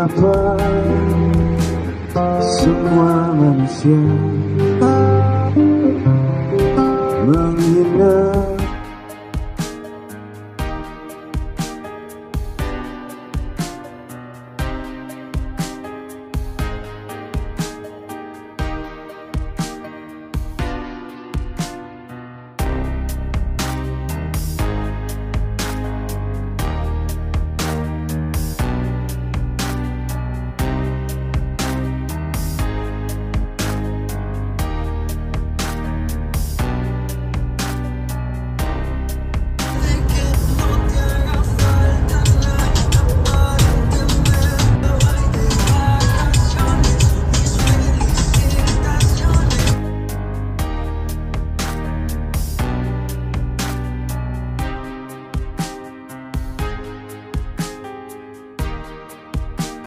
apa semua manusia